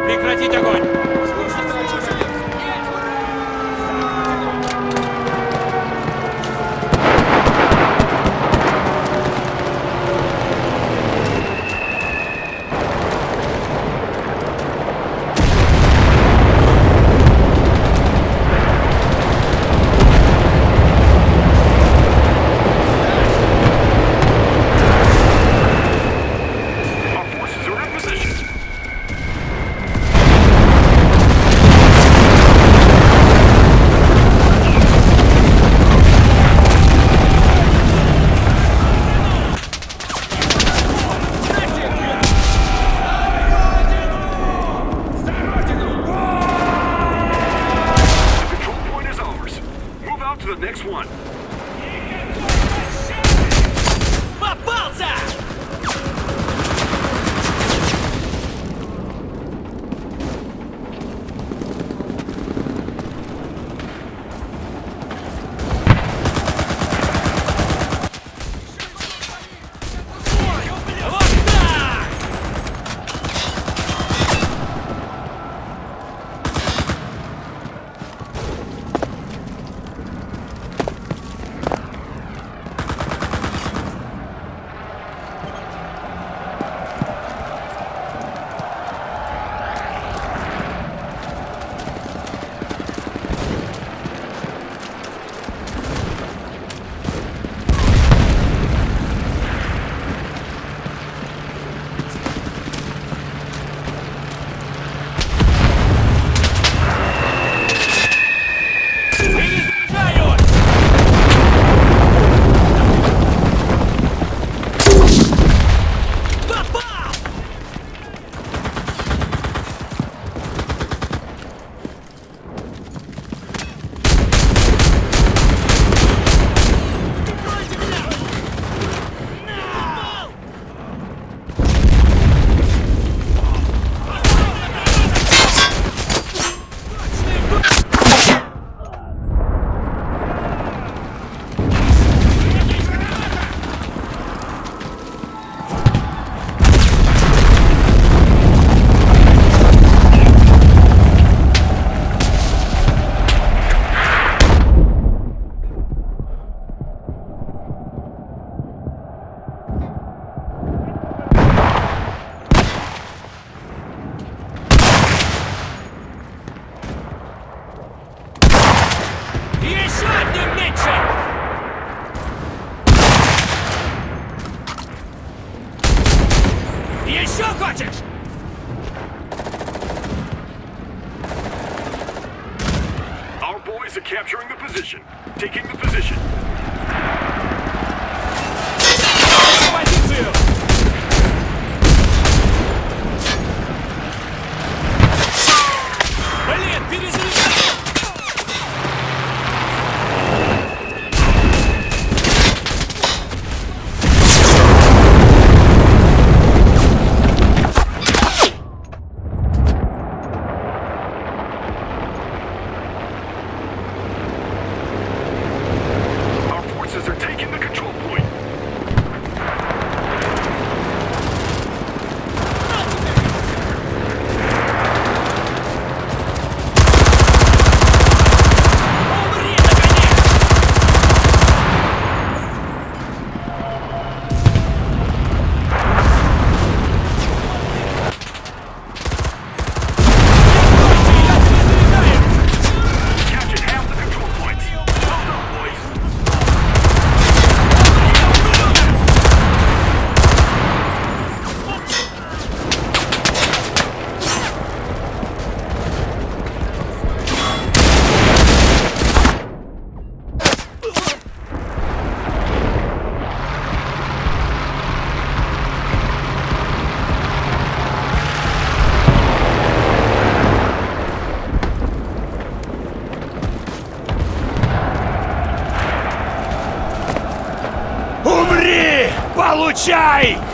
прекратить огонь! Archie!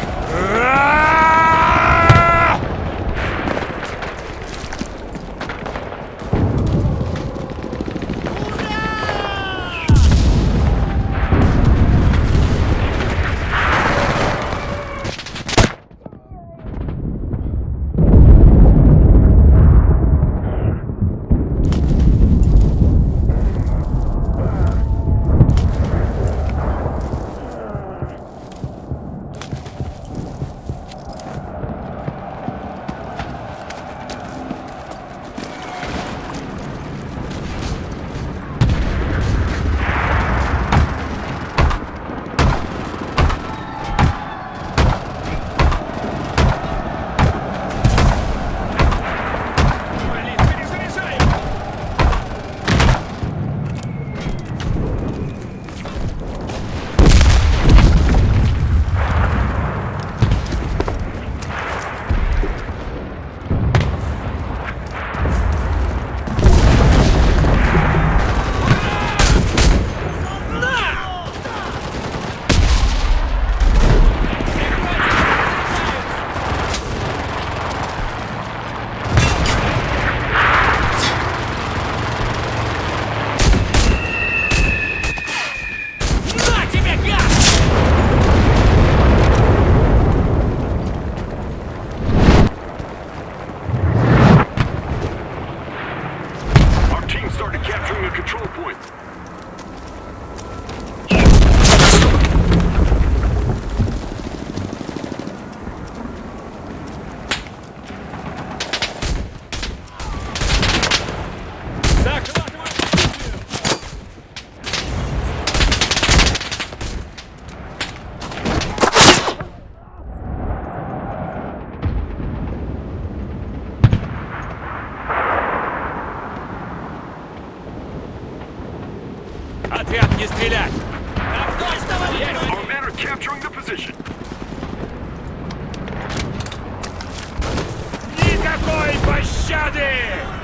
Не стрелять! Our men are capturing the position. Никакой пощады!